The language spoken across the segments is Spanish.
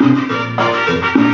Música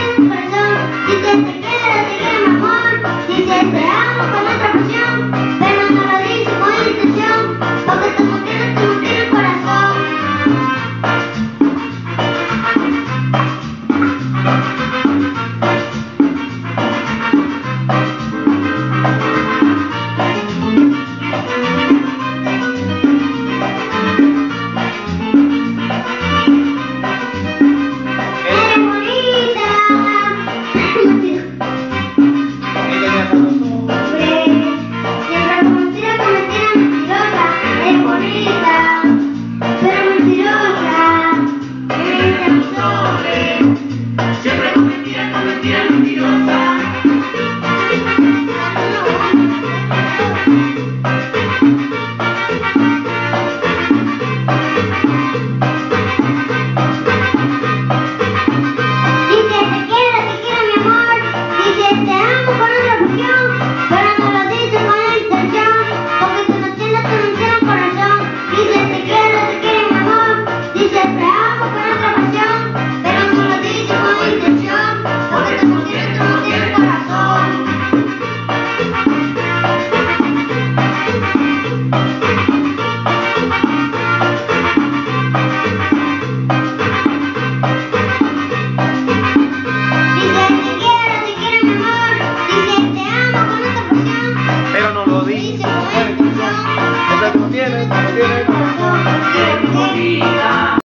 tú tienes, tú.